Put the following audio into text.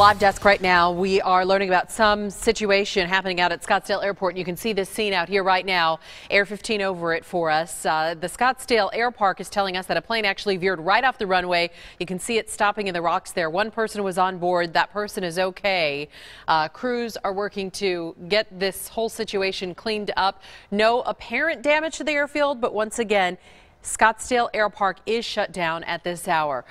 Live desk right now, we are learning about some situation happening out at Scottsdale Airport. You can see this scene out here right now. Air 15 over it for us. Uh, the Scottsdale Air Park is telling us that a plane actually veered right off the runway. You can see it stopping in the rocks there. One person was on board. That person is okay. Uh, crews are working to get this whole situation cleaned up. No apparent damage to the airfield, but once again, Scottsdale Air Park is shut down at this hour.